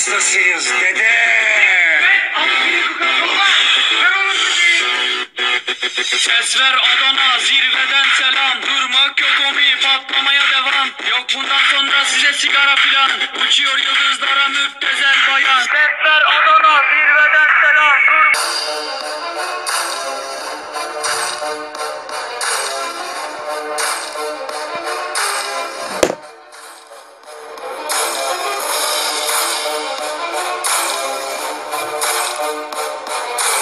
hastasıyız dede. Ses ver Adana zirveden selam. Durmak yok omi patlamaya devam. Yok bundan sonra size sigara filan. Uçuyor yıldızlara